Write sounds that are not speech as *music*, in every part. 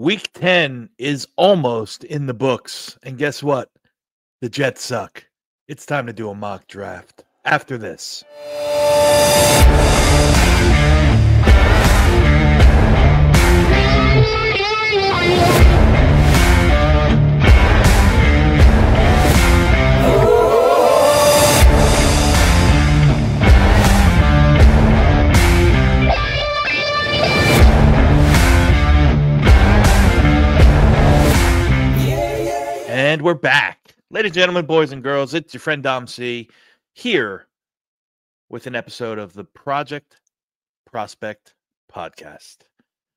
Week 10 is almost in the books. And guess what? The Jets suck. It's time to do a mock draft after this. And we're back. Ladies and gentlemen, boys and girls, it's your friend Dom C here with an episode of the Project Prospect podcast.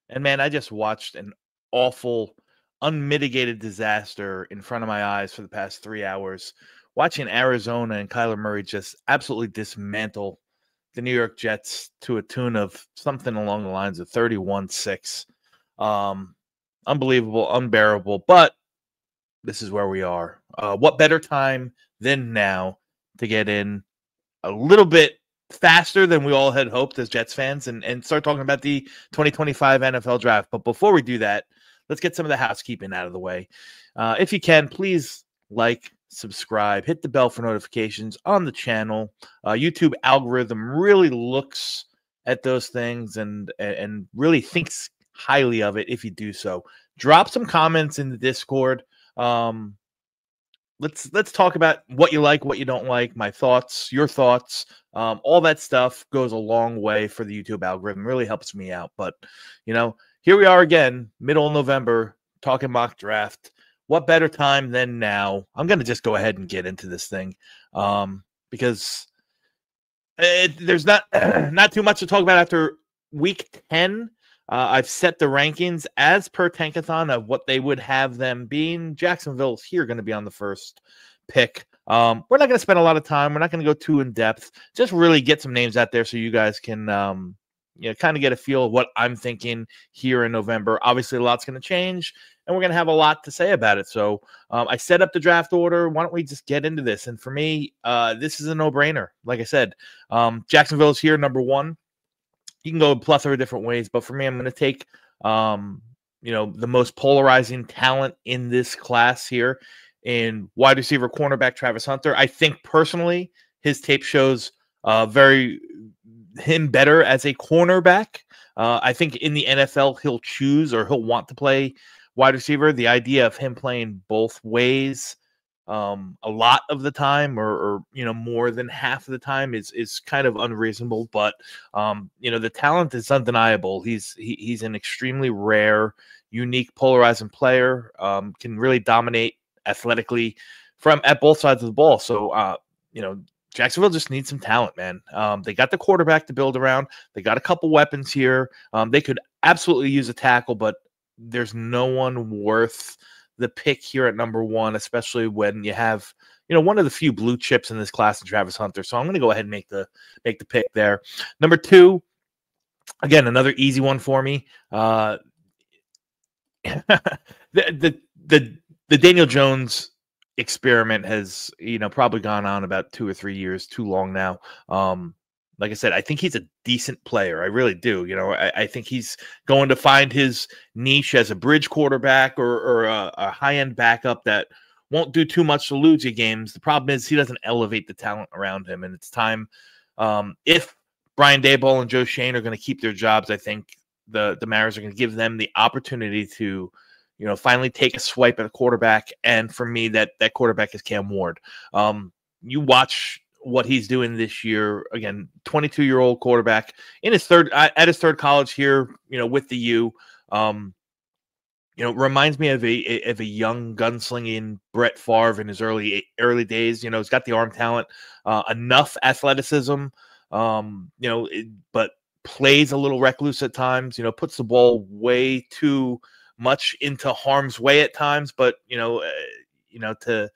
And man, I just watched an awful, unmitigated disaster in front of my eyes for the past three hours, watching Arizona and Kyler Murray just absolutely dismantle the New York Jets to a tune of something along the lines of 31 6. Um, unbelievable, unbearable. But this is where we are. Uh, what better time than now to get in a little bit faster than we all had hoped as Jets fans and, and start talking about the 2025 NFL draft. But before we do that, let's get some of the housekeeping out of the way. Uh, if you can, please like, subscribe, hit the bell for notifications on the channel. Uh, YouTube algorithm really looks at those things and and really thinks highly of it if you do so. Drop some comments in the Discord. Um, let's let's talk about what you like, what you don't like, my thoughts, your thoughts. Um, all that stuff goes a long way for the YouTube algorithm. Really helps me out. But you know, here we are again, middle of November, talking mock draft. What better time than now? I'm gonna just go ahead and get into this thing um, because it, there's not *clears throat* not too much to talk about after week ten. Uh, I've set the rankings as per Tankathon of what they would have them being. Jacksonville's here going to be on the first pick. Um, we're not going to spend a lot of time. We're not going to go too in depth. Just really get some names out there so you guys can, um, you know, kind of get a feel of what I'm thinking here in November. Obviously, a lot's going to change, and we're going to have a lot to say about it. So um, I set up the draft order. Why don't we just get into this? And for me, uh, this is a no-brainer. Like I said, um, Jacksonville is here, number one you can go a plethora of different ways, but for me, I'm going to take um, you know the most polarizing talent in this class here in wide receiver cornerback Travis Hunter. I think personally his tape shows uh, very him better as a cornerback. Uh, I think in the NFL he'll choose or he'll want to play wide receiver. The idea of him playing both ways um, a lot of the time or, or, you know more than half of the time is is kind of unreasonable but um, you know the talent is undeniable he's he, he's an extremely rare unique polarizing player um, can really dominate athletically from at both sides of the ball so uh, you know Jacksonville just needs some talent, man. Um, they got the quarterback to build around. They got a couple weapons here. Um, they could absolutely use a tackle, but there's no one worth the pick here at number one, especially when you have you know one of the few blue chips in this class in Travis Hunter. So I'm going to go ahead and make the make the pick there. Number two, again another easy one for me. Uh, *laughs* the, the the the Daniel Jones experiment has you know probably gone on about two or three years too long now. Um, like I said, I think he's a decent player. I really do. You know, I, I think he's going to find his niche as a bridge quarterback or, or a, a high end backup that won't do too much to lose you games. The problem is he doesn't elevate the talent around him, and it's time. Um, if Brian Daboll and Joe Schoen are going to keep their jobs, I think the the Mariners are going to give them the opportunity to, you know, finally take a swipe at a quarterback. And for me, that that quarterback is Cam Ward. Um, you watch what he's doing this year. Again, 22 year old quarterback in his third at his third college here. You know, with the U. Um, you know, reminds me of a of a young gunslinging Brett Favre in his early early days. You know, he's got the arm talent, uh, enough athleticism. Um, you know, it, but plays a little recluse at times. You know, puts the ball way too much into harm's way at times. But you know, uh, you know to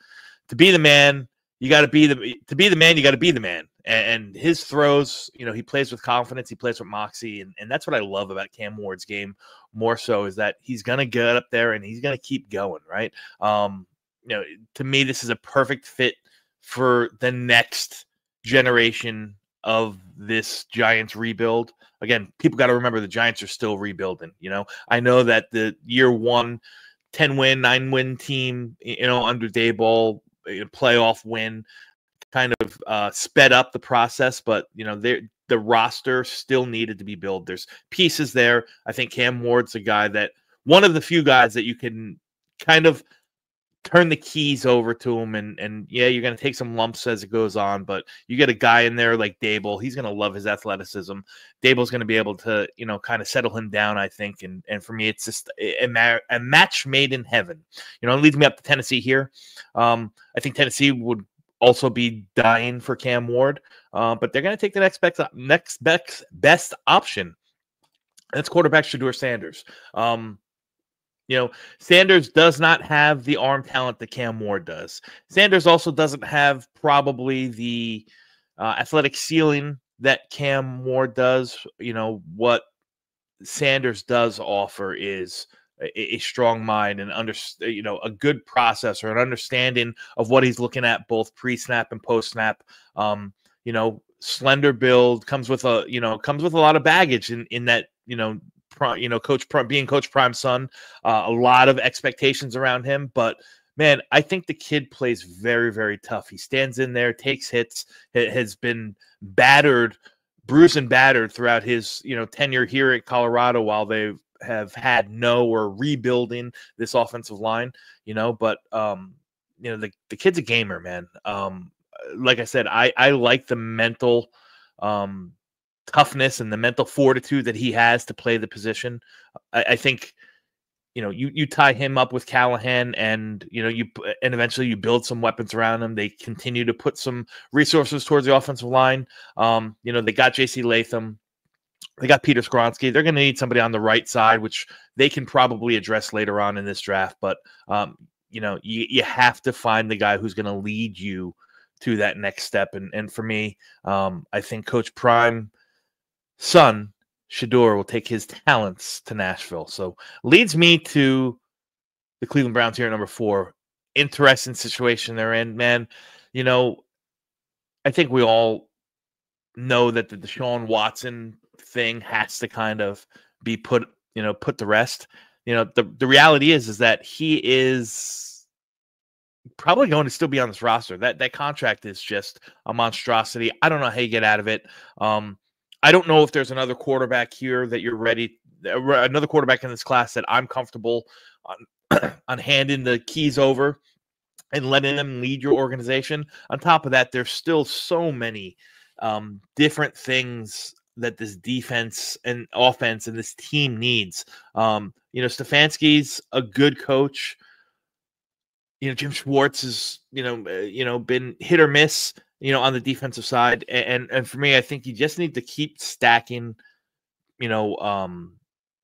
to be the man you got to be the to be the man. You got to be the man. And, and, his throws, you know, he plays with confidence. He plays with moxie, and, and that's what I love about Cam Ward's game. More so is that he's gonna get up there and he's gonna keep going. Right. Um, you know, to me, this is a perfect fit for the next generation of this Giants rebuild. Again, people got to remember the Giants are still rebuilding. You know, I know that the year one 10 win, nine win team, you know, under Daboll, playoff win kind of uh, sped up the process, but, you know, the roster still needed to be built. There's pieces there. I think Cam Ward's a guy that one of the few guys that you can kind of turn the keys over to him and and yeah you're going to take some lumps as it goes on but you get a guy in there like Daboll he's going to love his athleticism. Daboll's going to be able to you know kind of settle him down I think and and for me it's just a, a match made in heaven. You know it leads me up to Tennessee here. Um I think Tennessee would also be dying for Cam Ward uh, but they're going to take the next best next best best option. That's quarterback Shedeur Sanders. Um you know, Sanders does not have the arm talent that Cam Ward does. Sanders also doesn't have probably the uh, athletic ceiling that Cam Ward does. You know, what Sanders does offer is a, a strong mind and under you know a good process or an understanding of what he's looking at both pre-snap and post-snap. Um, you know, slender build comes with a you know comes with a lot of baggage in in that you know you know, Coach Prime, being Coach Prime's son, uh, a lot of expectations around him. But man, I think the kid plays very, very tough. He stands in there, takes hits, has been battered, bruised and battered throughout his you know tenure here at Colorado while they have had no or rebuilding this offensive line. You know, but um, you know the the kid's a gamer, man. Um, like I said, I I like the mental um toughness and the mental fortitude that he has to play the position. I, I, think, you know, you you tie him up with Callahan, and you know, you and eventually you build some weapons around him. They continue to put some resources towards the offensive line. Um, you know, they got J.C. Latham. They got Peter Skoronski. They're going to need somebody on the right side, which they can probably address later on in this draft. But um, you know, you, you have to find the guy who's going to lead you to that next step. And and for me, um, I think Coach Prime son, Shedeur, will take his talents to Nashville. So leads me to the Cleveland Browns here at number four. Interesting situation they're in, man. You know, I think we all know that the Deshaun Watson thing has to kind of be put, you know, put to rest. You know, the, the reality is is that he is probably going to still be on this roster. That that contract is just a monstrosity. I don't know how you get out of it. Um, I don't know if there's another quarterback here that you're ready, uh, another quarterback in this class that I'm comfortable on, *clears throat* on handing the keys over and letting them lead your organization. On top of that, there's still so many um, different things that this defense and offense and this team needs. Um, you know, Stefanski's a good coach. You know, Jim Schwartz is, you know, uh, you know, been hit or miss you know, on the defensive side. And and for me, I think you just need to keep stacking, you know, um,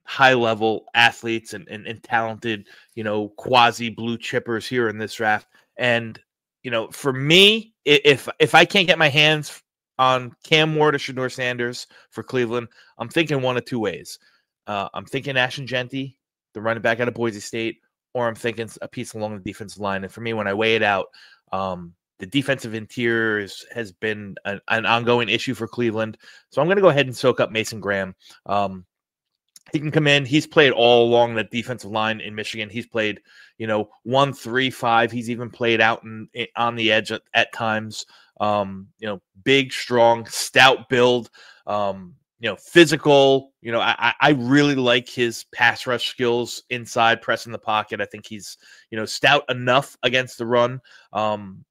high level athletes and, and, and talented, you know, quasi blue chippers here in this draft. And you know, for me, if if I can't get my hands on Cam Ward or Shedeur Sanders for Cleveland, I'm thinking one of two ways. Uh, I'm thinking Ashton Jeanty, the running back out of Boise State, or I'm thinking a piece along the defensive line. And for me, when I weigh it out, um, the defensive interior is, has been an, an, ongoing issue for Cleveland. So I'm going to go ahead and soak up Mason Graham. Um, he can come in. He's played all along the defensive line in Michigan. He's played, you know, one, three, five. He's even played out in, in on the edge at, at times. Um, you know, big, strong, stout build. Um, you know, physical. You know, I, I really like his pass rush skills inside, pressing the pocket. I think he's, you know, stout enough against the run. Um,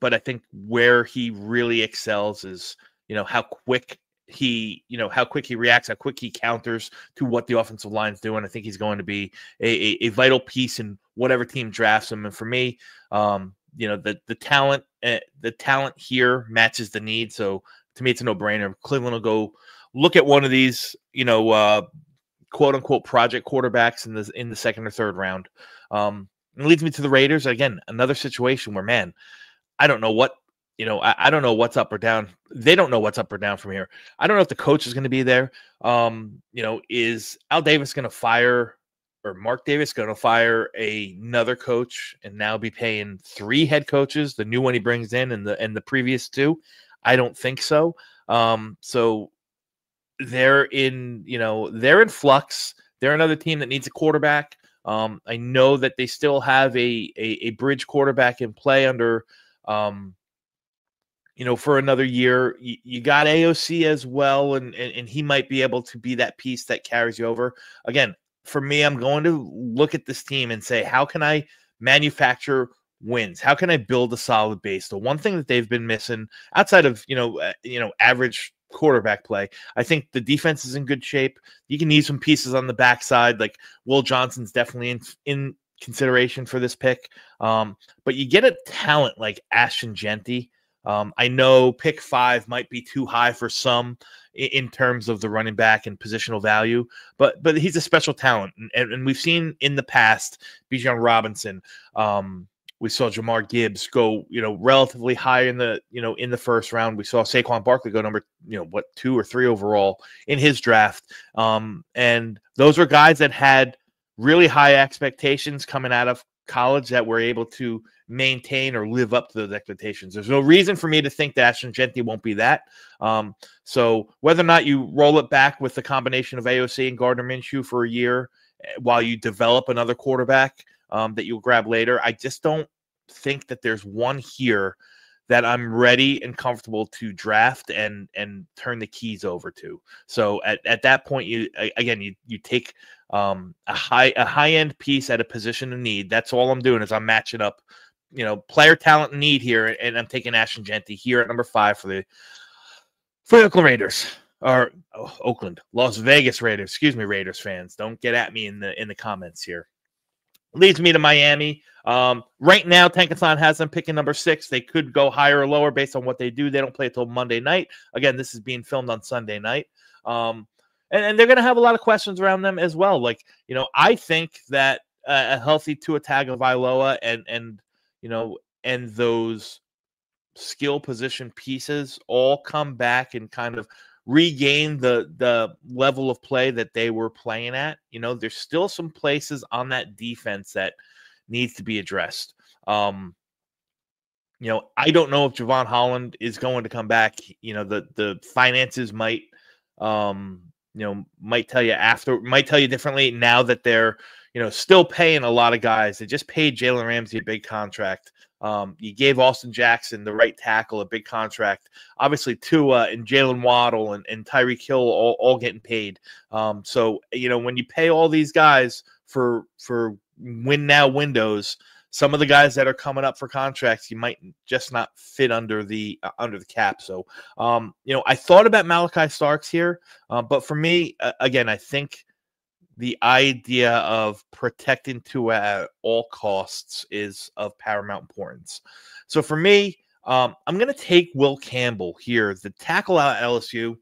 but I think where he really excels is, you know, how quick he, you know, how quick he reacts, how quick he counters to what the offensive line's doing. I think he's going to be a, a, a vital piece in whatever team drafts him. And for me, um, you know, the the talent, uh, the talent here matches the need. So to me, it's a no brainer. Cleveland will go look at one of these, you know, uh, quote unquote project quarterbacks in the in the second or third round. Um, leads me to the Raiders again. Another situation where, man, I don't know what you know. I, I, don't know what's up or down. They don't know what's up or down from here. I don't know if the coach is going to be there. Um, you know, is Al Davis going to fire or Mark Davis going to fire a, another coach and now be paying three head coaches, the new one he brings in and the and the previous two? I don't think so. Um, so they're in, you know, they're in flux. They're another team that needs a quarterback. Um, I know that they still have a, a, a bridge quarterback in play under, um, you know, for another year. You, you got AOC as well, and, and and he might be able to be that piece that carries you over. Again, for me, I'm going to look at this team and say, how can I manufacture wins? How can I build a solid base? The one thing that they've been missing outside of you know you know average quarterback play. I think the defense is in good shape. You can need some pieces on the backside, like Will Johnson's definitely in in consideration for this pick. Um, but you get a talent like Ashton Jeanty. Um, I know pick five might be too high for some in, in, terms of the running back and positional value, but but he's a special talent, and, and we've seen in the past Bijan Robinson, um, we saw Jahmyr Gibbs go, you know, relatively high in the, you know, in the first round. We saw Saquon Barkley go number, you know, what two or three overall in his draft. Um, and those were guys that had really high expectations coming out of college that we're able to maintain or live up to those expectations. There's no reason for me to think that Ashton Jeanty won't be that. Um, so whether or not you roll it back with the combination of AOC and Gardner Minshew for a year eh, while you develop another quarterback, um, that you'll grab later. I just don't think that there's one here that I'm ready and comfortable to draft and and turn the keys over to. So at, at that point, you again you you take um, a high a high end piece at a position of need. That's all I'm doing is I'm matching up, you know, player talent need here, and I'm taking Ashton Jeanty here at number five for the for the Oakland Raiders or oh, Oakland Las Vegas Raiders. Excuse me, Raiders fans. Don't get at me in the in the comments here leads me to Miami. Um, right now, Tankathon has them picking number six. They could go higher or lower based on what they do. They don't play until Monday night. Again, this is being filmed on Sunday night. Um, and, and they're going to have a lot of questions around them as well. Like, you know, I think that uh, a healthy Tua Tagovailoa and, and, you know, and those skill position pieces all come back and kind of regain the the level of play that they were playing at. You know, there's still some places on that defense that needs to be addressed. Um, you know, I don't know if Jevon Holland is going to come back. You know, the the finances might um, you know, might tell you after might tell you differently now that they're, you know, still paying a lot of guys. They just paid Jalen Ramsey a big contract. Um, you gave Austin Jackson, the right tackle, a big contract. Obviously, Tua and Jalen Waddle and, and Tyreek Hill all, all getting paid. Um, so you know when you pay all these guys for for win now windows, some of the guys that are coming up for contracts, you might just not fit under the uh, under the cap. So um, you know, I thought about Malaki Starks here, uh, but for me, uh, again, I think the idea of protecting Tua at all costs is of paramount importance. So for me, um, I'm going to take Will Campbell here, the tackle out at LSU.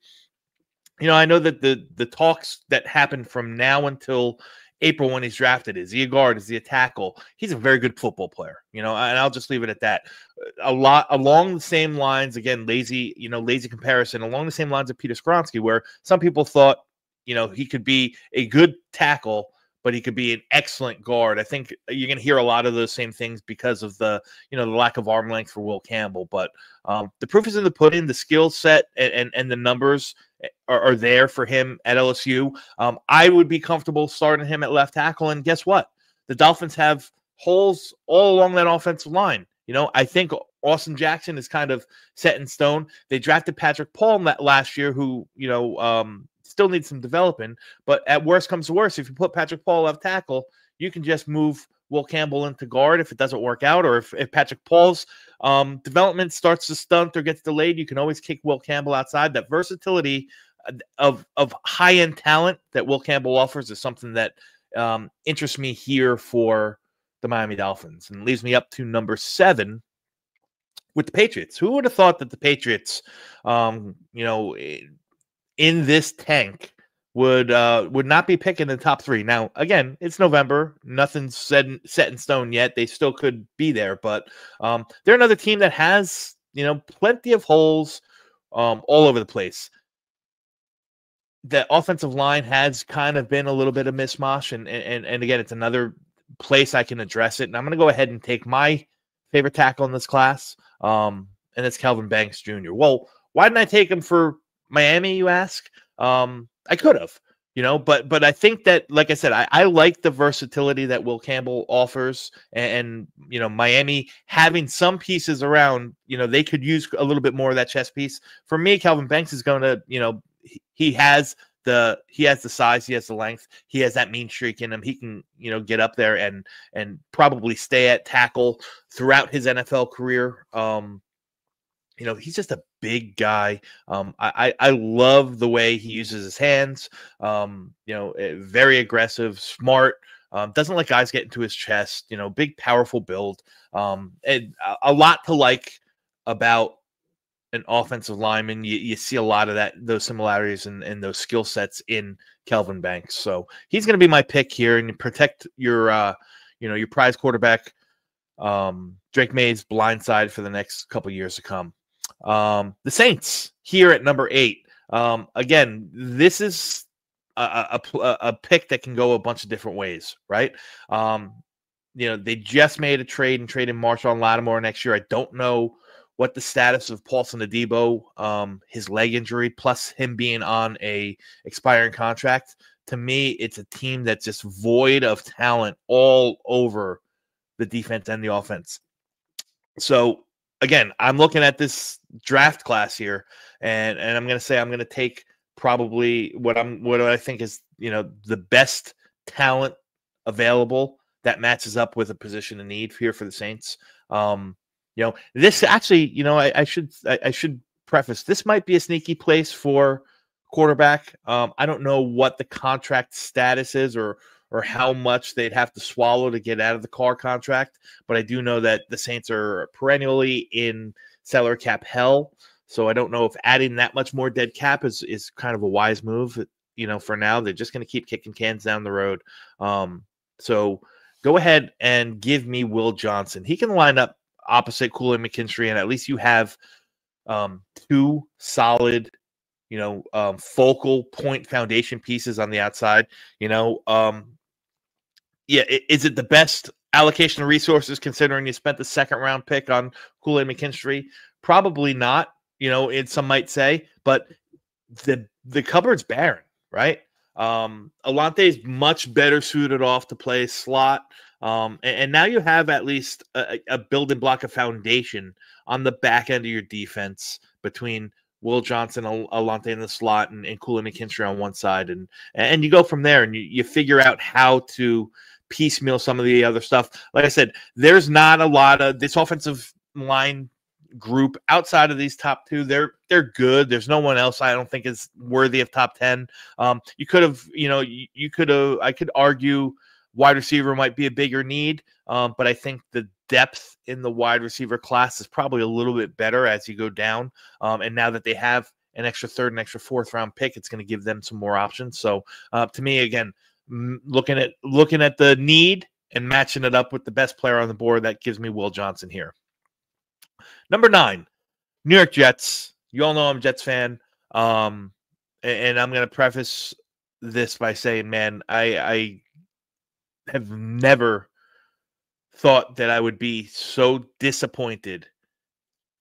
You know, I know that the the talks that happen from now until April when he's drafted is he a guard? Is he a tackle? He's a very good football player, you know, and I'll just leave it at that. Uh, a lot along the same lines, again, lazy, you know, lazy comparison, along the same lines of Peter Skoronski, where some people thought you know, he could be a good tackle, but he could be an excellent guard. I think you're going to hear a lot of those same things because of the, you know, the lack of arm length for Will Campbell. But um, the proof is in the pudding. The skill set and, and, and the numbers eh, are, are, there for him at LSU. Um, I would be comfortable starting him at left tackle. And guess what? The Dolphins have holes all along that offensive line. You know, I think Austin Jackson is kind of set in stone. They drafted Patrick Paul last year, who you know um, still needs some developing. But at worst comes to worst, if you put Patrick Paul left tackle, you can just move Will Campbell into guard if it doesn't work out, or if, if Patrick Paul's um, development starts to stunt or gets delayed, you can always kick Will Campbell outside. That versatility uh, of of high end talent that Will Campbell offers is something that um, interests me here for the Miami Dolphins and leaves me up to number seven with the Patriots. Who would have thought that the Patriots, um, you know, eh, in this tank would uh would not be picking the top three. Now, again, it's November. Nothing's set in, set in stone yet. They still could be there, but um, they're another team that has you know plenty of holes um, all over the place. The offensive line has kind of been a little bit of mismatch, and and and again, it's another place I can address it. And I'm going to go ahead and take my favorite tackle in this class, um, and it's Kelvin Banks Jr. Well, Why didn't I take him for Miami? You ask. Um, I could have, you know, but but I think that, like I said, I, I like the versatility that Will Campbell offers, and, and you know, Miami having some pieces around, you know, they could use a little bit more of that chess piece. For me, Kelvin Banks is going to, you know, he, he has the he has the size, he has the length, he has that mean streak in him. He can, you know, get up there and and probably stay at tackle throughout his NFL career. Um, you know, he's just a big guy. Um, I, I love the way he uses his hands. Um, you know, eh, very aggressive, smart. Um, doesn't let guys get into his chest. You know, big, powerful build. Um, and a, a lot to like about an offensive lineman. You, you see a lot of that, those similarities and, and those skill sets in Kelvin Banks. So he's going to be my pick here, and protect your, uh, you know, your prize quarterback, um, Drake Maye's blindside for the next couple years to come. Um, the Saints here at number eight. Um, again, this is a, a, a, pick that can go a bunch of different ways, right? Um, you know, they just made a trade and traded Marshon Lattimore next year. I don't know what the status of Paulson Adebo, um, his leg injury, plus him being on a expiring contract. To me, it's a team that's just void of talent all over the defense and the offense. So again, I'm looking at this draft class here, and and I'm going to say I'm going to take probably what I'm what I think is you know the best talent available that matches up with a position of need here for the Saints. Um, you know, this actually, you know, I, I should I, I, should preface this might be a sneaky place for quarterback. Um, I don't know what the contract status is or or how much they'd have to swallow to get out of the car contract, but I do know that the Saints are perennially in salary cap hell. So I don't know if adding that much more dead cap is is kind of a wise move. You know, for now they're just going to keep kicking cans down the road. Um, so go ahead and give me Will Johnson. He can line up opposite Aid McKinstry, and at least you have um, two solid, you know, um, focal point foundation pieces on the outside. You know, um, yeah, is it the best allocation of resources considering you spent the second round pick on Kool Aid McKinstry? Probably not. You know, it, some might say, but the the cupboard's barren, right? Um, is much better suited off to play slot. Um, and, and, now you have at least a, a building block of foundation on the back end of your defense between Will Johnson, Al- Alontae in the slot, and, and Kool McKinstry on one side, and and you go from there, and you, you figure out how to piecemeal some of the other stuff. Like I said, there's not a lot of this offensive line group outside of these top two. They're they're good. There's no one else I don't think is worthy of top ten. Um, you could have, you know, you, you could have. I could argue wide receiver might be a bigger need. Um, but I think the depth in the wide receiver class is probably a little bit better as you go down. Um, and now that they have an extra third and extra fourth round pick, it's going to give them some more options. So uh, to me, again, looking at looking at the need and matching it up with the best player on the board, that gives me Will Johnson here. Number nine, New York Jets. You all know I'm a Jets fan. Um, and, I'm going to preface this by saying, man, I, I have never thought that I would be so disappointed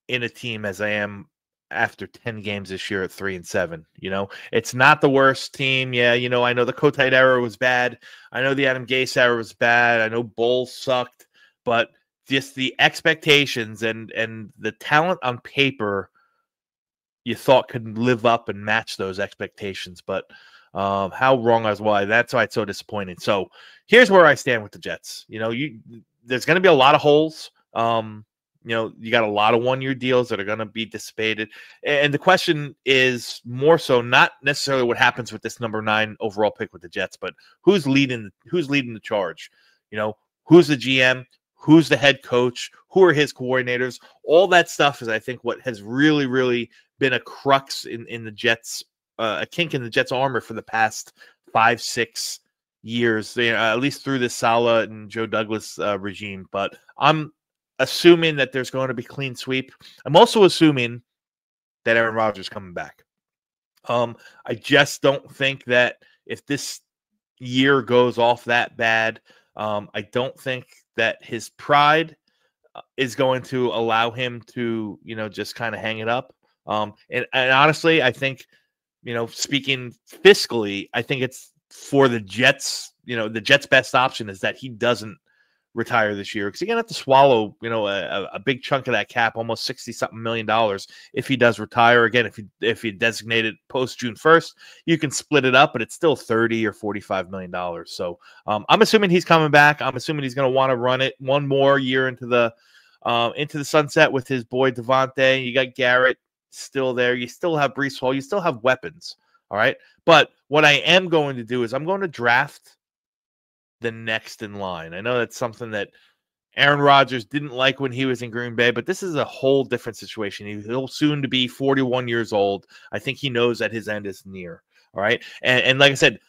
in a team as I am after 10 games this year at 3 and 7 you know it's not the worst team yeah you know i know the Kotite era was bad i know the adam gase era was bad i know bull sucked but just the expectations and and the talent on paper you thought could live up and match those expectations but um, how wrong I was. Why that's why it's so disappointing. So here's where I stand with the Jets. You know, you there's going to be a lot of holes. Um, you know, you got a lot of one year deals that are going to be dissipated. And the question is more so not necessarily what happens with this number nine overall pick with the Jets, but who's leading who's leading the charge? You know, who's the GM? Who's the head coach? Who are his coordinators? All that stuff is, I think, what has really, really been a crux in, in the Jets uh, a kink in the Jets' armor for the past five, six years, you know, at least through this Saleh and Joe Douglas uh, regime. But I'm assuming that there's going to be clean sweep. I'm also assuming that Aaron Rodgers coming back. Um, I just don't think that if this year goes off that bad, um, I don't think that his pride uh, is going to allow him to, you know, just kind of hang it up. Um, and, and honestly, I think, you know, speaking fiscally, I think it's for the Jets. You know, the Jets' best option is that he doesn't retire this year because you're gonna have to swallow, you know, a, a big chunk of that cap, almost sixty something million dollars, if he does retire. Again, if he if he designated post June first, you can split it up, but it's still thirty or forty five million dollars. So um, I'm assuming he's coming back. I'm assuming he's gonna want to run it one more year into the um, into the sunset with his boy Davante. You got Garrett still there. You still have Breece Hall. You still have weapons. All right. But what I am going to do is I'm going to draft the next in line. I know that's something that Aaron Rodgers didn't like when he was in Green Bay, but this is a whole different situation. He'll soon to be 41 years old. I think he knows that his end is near. All right. And, and like I said,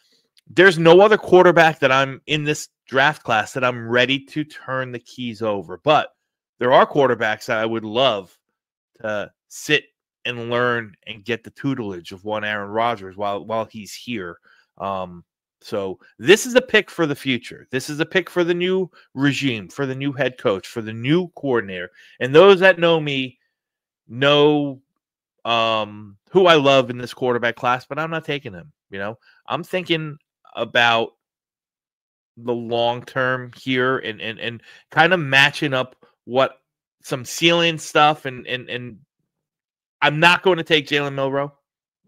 there's no other quarterback that I'm in this draft class that I'm ready to turn the keys over. But there are quarterbacks that I would love to sit and learn and get the tutelage of one Aaron Rodgers while while he's here. Um, so this is a pick for the future. This is a pick for the new regime, for the new head coach, for the new coordinator. And those that know me know um, who I love in this quarterback class, but I'm not taking him. You know, I'm thinking about the long term here and and and kind of matching up what some ceiling stuff and and and I'm not going to take Jalen Milroe.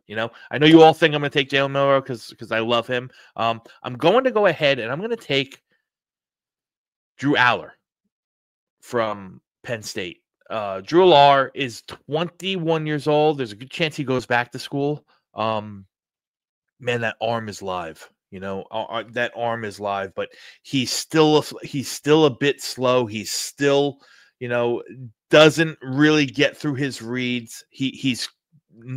You know, I know you all think I'm going to take Jalen Milroe because because I love him. Um, I'm going to go ahead and I'm going to take Drew Allar from Penn State. Uh, Drew Allar is 21 years old. There's a good chance he goes back to school. Um, man, that arm is live. You know, uh, uh that arm is live, but he's still a, he's still a bit slow. He's still, you know, doesn't really get through his reads. He he's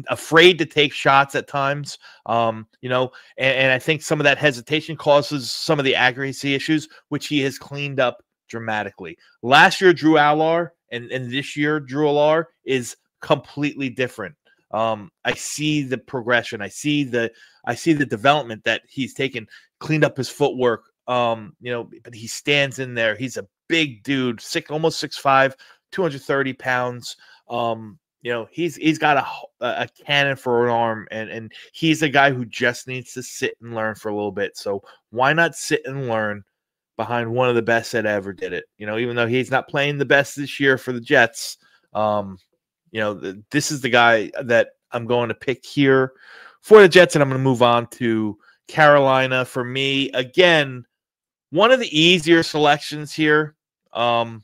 afraid to take shots at times. Um, you know, and, and, I think some of that hesitation causes some of the accuracy issues, which he has cleaned up dramatically. Last year, Drew Allar, and, and this year, Drew Allar is completely different. Um, I see the progression. I see the I see the development that he's taken, cleaned up his footwork. Um, you know, but he stands in there. He's a big dude, six, almost six five, 230 pounds. Um, you know, he's he's got a a cannon for an arm, and and he's a guy who just needs to sit and learn for a little bit. So why not sit and learn behind one of the best that ever did it? You know, even though he's not playing the best this year for the Jets, um, you know, the, this is the guy that I'm going to pick here for the Jets, and I'm going to move on to Carolina. For me, again, one of the easier selections here. Um,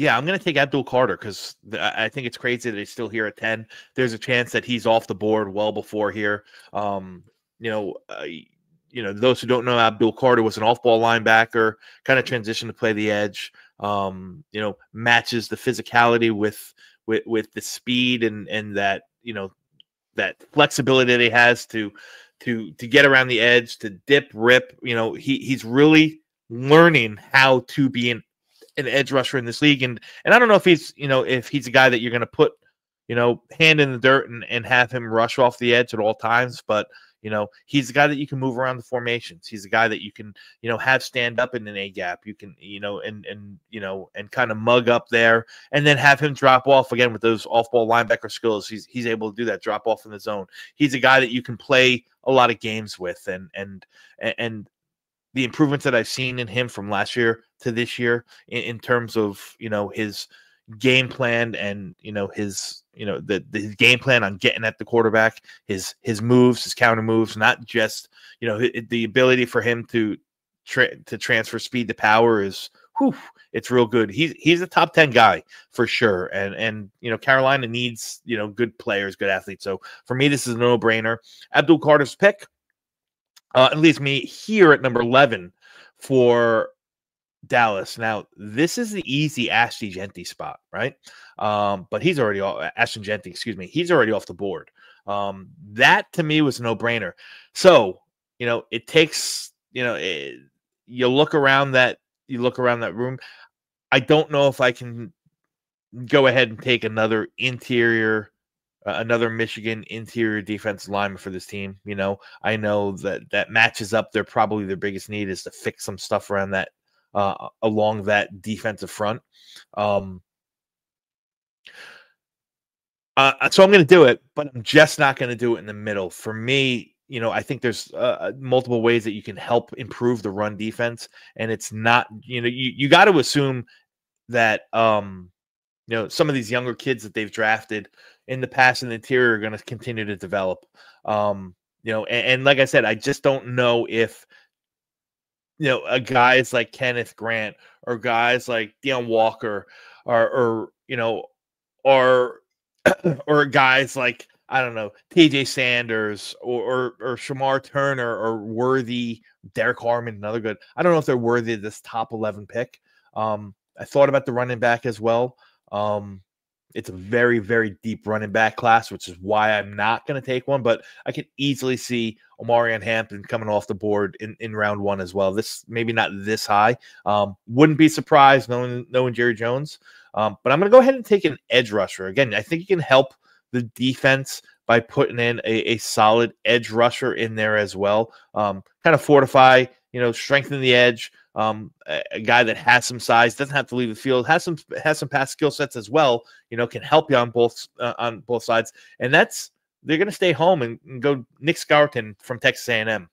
yeah, I'm going to take Abdul Carter because I think it's crazy that he's still here at 10. There's a chance that he's off the board well before here. Um, you know, uh, you know, those who don't know, Abdul Carter was an off-ball linebacker, kind of transitioned to play the edge. Um, you know, matches the physicality with with with the speed and and that you know that flexibility that he has to to to get around the edge, to dip, rip. You know, he he's really learning how to be an an edge rusher in this league. And and I don't know if he's you know if he's a guy that you're going to put you know hand in the dirt and, and have him rush off the edge at all times, but you know, he's a guy that you can move around the formations. He's a guy that you can, you know, have stand up in an A gap. You can, you know, and and you know, and kind of mug up there, and then have him drop off again with those off ball linebacker skills. He's he's able to do that drop off in the zone. He's a guy that you can play a lot of games with, and and and the improvements that I've seen in him from last year to this year in, in terms of you know his game plan and you know his you know the, the his game plan on getting at the quarterback his his moves his counter moves not just you know the ability for him to tra- to transfer speed to power is whew, it's real good. He's he's a top 10 guy for sure. And and you know carolina needs you know good players good athletes. So for me this is a no-brainer. Abdul carter's pick uh, it leaves me here at number 11 for Dallas. Now, this is the easy Ashton Jeanty spot, right? Um, but he's already off, Ashton Jeanty, excuse me, he's already off the board. Um, that to me was a no brainer. So, you know, it takes, you know, it, you look around that, you look around that room. I don't know if I can go ahead and take another interior uh, another Michigan interior defense lineman for this team. You know, I know that that matches up. They're probably their biggest need is to fix some stuff around that uh, along that defensive front. Um, Uh, so I'm going to do it, but I'm just not going to do it in the middle. For me, you know, I think there's uh, uh, multiple ways that you can help improve the run defense, and it's not, you know, you, you got to assume that, um, you know, some of these younger kids that they've drafted in the past and the interior are going to continue to develop. Um, you know, and, and, like I said, I just don't know if, you know, a guys like Kenneth Grant or guys like Deone Walker or, or you know, or *clears throat* or guys like I don't know T.J. Sanders or or, or Shemar Turner or worthy Derrick Harmon, another good. I don't know if they're worthy of this top eleven pick. Um, I thought about the running back as well. Um, it's a very very deep running back class, which is why I'm not going to take one. But I can easily see Omarion Hampton coming off the board in, in round one as well. This maybe not this high. Um, wouldn't be surprised knowing knowing Jerry Jones. Um, but I'm going to go ahead and take an edge rusher. Again, I think you can help the defense by putting in a, a solid edge rusher in there as well. Um, kind of fortify, you know, strengthen the edge. Um, a, a, guy that has some size doesn't have to leave the field, has some has some past skill sets as well. You know, can help you on both uh, on both sides, and that's they're going to stay home and, and go Nic Scourton from Texas A&M.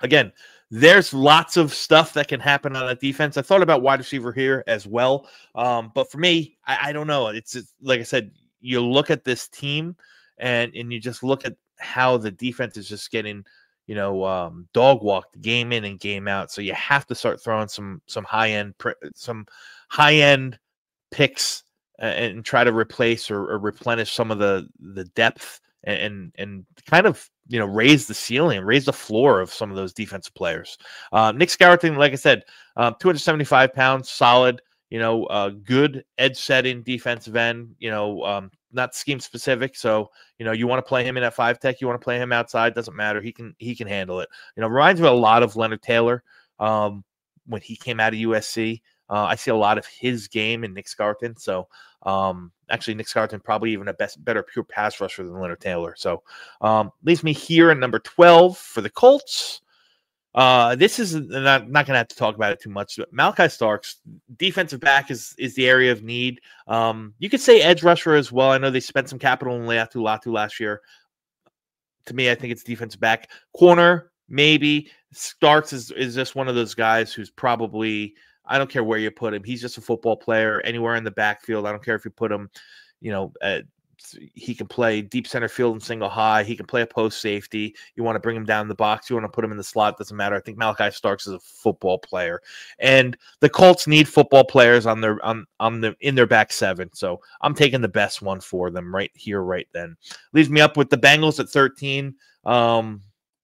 Again, there's lots of stuff that can happen on that defense. I thought about wide receiver here as well. Um, but for me, I, I don't know. It's, it's, like I said, you look at this team and and you just look at how the defense is just getting, you know, um, dog walked game in and game out. So you have to start throwing some some high end some high end picks and try to replace or, or replenish some of the the depth and and kind of you know raise the ceiling, raise the floor of some of those defensive players. Uh, Nic Scourton, like I said, um, 275 pounds, solid. You know, uh, good edge setting defensive end. You know, um, not scheme specific. So you know, you want to play him in at five tech, you want to play him outside, doesn't matter. He can he can handle it. You know, reminds me a lot of Leonard Taylor um, when he came out of USC. Uh, I see a lot of his game in Nic Scourton. So um, actually, Nic Scourton probably even a best, better pure pass rusher than Leonard Taylor. So um, leaves me here at number 12 for the Colts. Uh, this is not, not going to have to talk about it too much. But Malaki Starks, defensive back, is is the area of need. Um, you could say edge rusher as well. I know they spent some capital in Laiatu Latu last year. To me, I think it's defensive back. Corner, maybe. Starks is, is just one of those guys who's probably I don't care where you put him. He's just a football player anywhere in the backfield. I don't care if you put him, you know, at, he can play deep center field and single high. He can play a post safety. You want to bring him down the box. You want to put him in the slot. Doesn't matter. I think Malaki Starks is a football player, and the Colts need football players on their on on the in their back seven. So I'm taking the best one for them right here, right then. Leaves me up with the Bengals at 13. Um,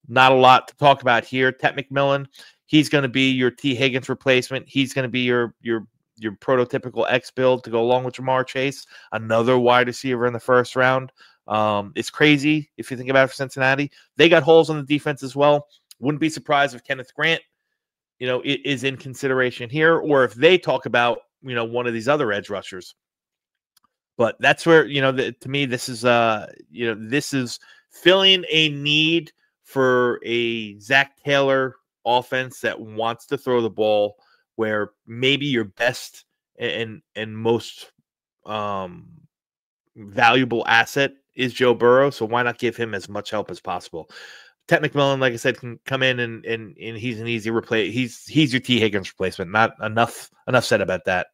not a lot to talk about here. Ted McMillan, He's going to be your Tee Higgins replacement. He's going to be your your your prototypical X build to go along with Ja'Marr Chase, another wide receiver in the first round. Um, it's crazy if you think about it for Cincinnati. They got holes on the defense as well. Wouldn't be surprised if Kenneth Grant, you know, is in consideration here, or if they talk about you know one of these other edge rushers. But that's where you know, the, to me, this is uh, you know, this is filling a need for a Zac Taylor offense that wants to throw the ball where maybe your best and and most um, valuable asset is Joe Burrow. So why not give him as much help as possible? Ted McMillan, like I said, can come in and and, and he's an easy replace. He's he's your Tee Higgins replacement. Not enough enough said about that.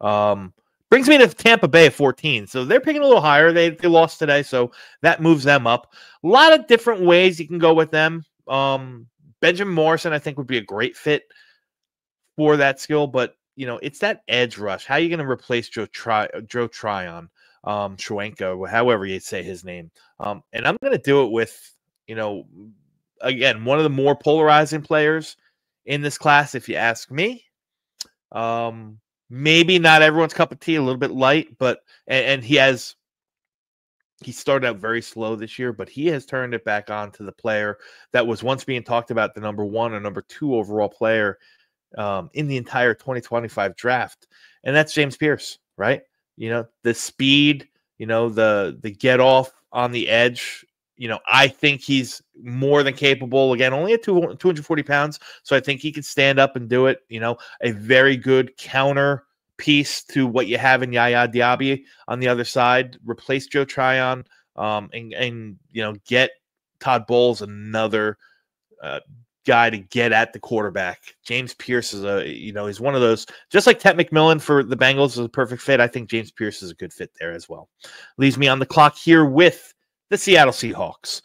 Um, brings me to Tampa Bay at 14. So they're picking a little higher. They they lost today, so that moves them up. A lot of different ways you can go with them. Um, Benjamin Morrison, I think, would be a great fit for that skill, but you know, it's that edge rush. How are you going to replace Joe Tri Joe Tryon, um, Shoyinka, however you say his name? Um, and I'm going to do it with, you know, again, one of the more polarizing players in this class, if you ask me. Um, maybe not everyone's cup of tea, a little bit light, but and, and he has he started out very slow this year, but he has turned it back on to the player that was once being talked about the number one or number two overall player um, in the entire 2025 draft, and that's James Pearce, right? You know, the speed, you know, the the get off on the edge. You know, I think he's more than capable. Again, only at two, 240 pounds, so I think he can stand up and do it. You know, a very good counter piece to what you have in Yaya Diaby on the other side. Replace Joe Tryon, um, and and you know get Todd Bowles another uh, guy to get at the quarterback. James Pearce is a you know he's one of those just like Ted McMillan for the Bengals is a perfect fit. I think James Pearce is a good fit there as well. Leaves me on the clock here with the Seattle Seahawks.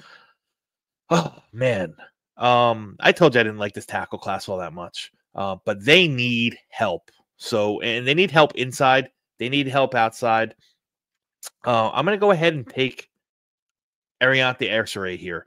Oh man, um, I told you I didn't like this tackle class all that much, uh, but they need help. So and they need help inside. They need help outside. Uh, I'm going to go ahead and take Aireontae Ersery here.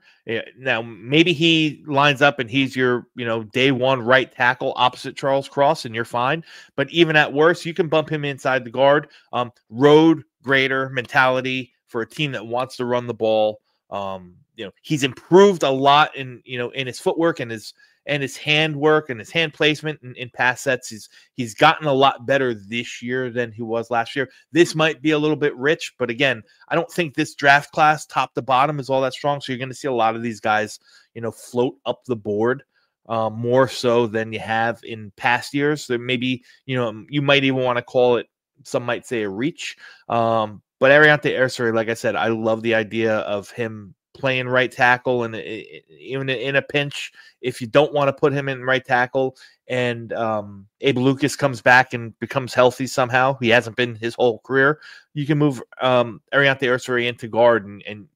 Now, maybe he lines up and he's your, you know, day one right tackle opposite Charles Cross, and you're fine. But even at worst, you can bump him inside the guard. Um, road grader mentality for a team that wants to run the ball. Um, you know, he's improved a lot in, you know, in his footwork and his and his handwork and his hand placement in, in pass sets. He's he's gotten a lot better this year than he was last year. This might be a little bit rich, but again, I don't think this draft class, top to bottom, is all that strong. So you're going to see a lot of these guys, you know, float up the board. Uh, more so than you have in past years. So maybe you know you might even want to call it. Some might say a reach. Um, but Aireontae Ersery, like I said, I love the idea of him playing right tackle and even in a pinch if you don't want to put him in right tackle and um, Abe Lucas comes back and becomes healthy somehow he hasn't been his whole career you can move um, Aireontae Ersery into guard and, and,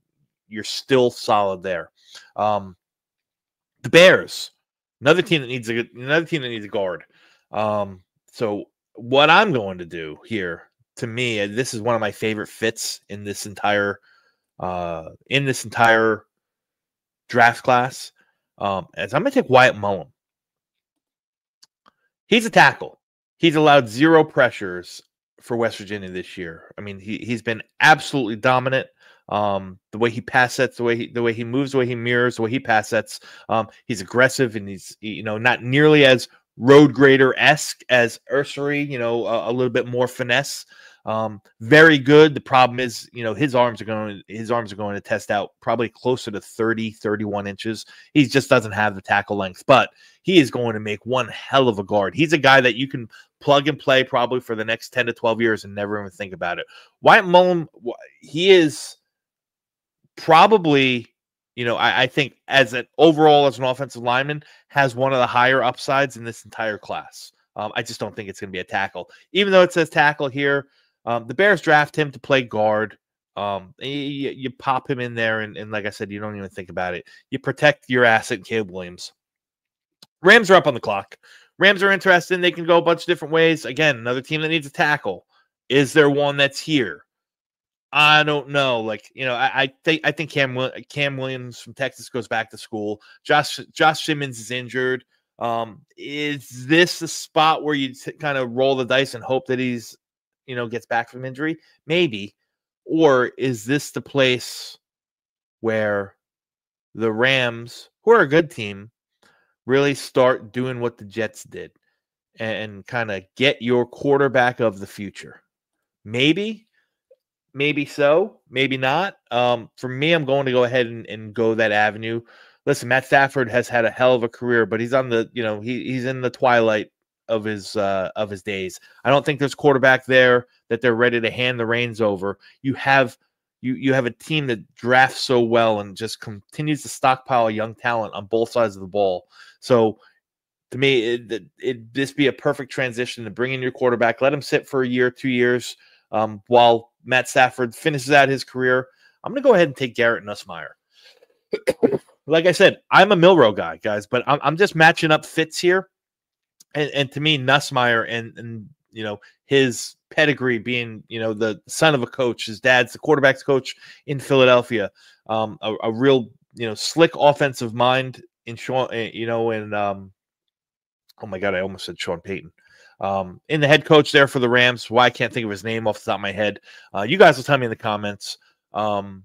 you're still solid there. Um, the Bears another team that needs a another team that needs a guard. Um, so what I'm going to do here to me this is one of my favorite fits in this entire uh, in this entire draft class. Um, as I'm going to take Wyatt Milum. He's a tackle. He's allowed zero pressures for West Virginia this year. I mean, he he's been absolutely dominant. Um, the way he pass sets, the way he the way he moves, the way he mirrors, the way he pass sets. Um, he's aggressive and he's you know not nearly as road grader esque as Ersery. You know, a, a little bit more finesse. Um, very good. The problem is, you know, his arms are going his arms are going to test out probably closer to 30, 31 inches. He just doesn't have the tackle length, but he is going to make one hell of a guard. He's a guy that you can plug and play probably for the next 10 to 12 years and never even think about it. Wyatt Milum, he is probably, you know, I, I think as an overall as an offensive lineman, has one of the higher upsides in this entire class. Um, I just don't think it's going to be a tackle, even though it says tackle here. Um, the Bears draft him to play guard. Um, you, you, pop him in there, and, and like I said, you don't even think about it. You protect your asset, Caleb Williams. Rams are up on the clock. Rams are interested. They can go a bunch of different ways. Again, another team that needs a tackle. Is there one that's here? I don't know. Like you know, I, I think I think Cam Cam Williams from Texas goes back to school. Josh Josh Simmons is injured. Um, is this the spot where you t- kind of roll the dice and hope that he's you know, gets back from injury? Maybe. Or is this the place where the Rams, who are a good team, really start doing what the Jets did and kind of get your quarterback of the future? Maybe, maybe so, maybe not. Um, for me, I'm going to go ahead and, and go that avenue. Listen, Matt Stafford has had a hell of a career, but he's on the, you know, he, he's in the twilight of his uh, of his days. I don't think there's quarterback there that they're ready to hand the reins over. You have you you have a team that drafts so well and just continues to stockpile young talent on both sides of the ball. So to me, it, it, it this be a perfect transition to bring in your quarterback, let him sit for a year, two years, um, while Matt Stafford finishes out his career. I'm going to go ahead and take Garrett Nussmeier. like I said, I'm a Milroe guy, guys, but I'm, I'm just matching up fits here and, and to me, Nussmeier and and you know his pedigree being you know the son of a coach, his dad's the quarterbacks coach in Philadelphia, um, a, a real you know slick offensive mind in Sean, eh, you know, and um, oh my god, I almost said Sean Payton. Um, in the head coach there for the Rams. Why I can't think of his name off the top of my head. Uh, you guys will tell me in the comments. Um,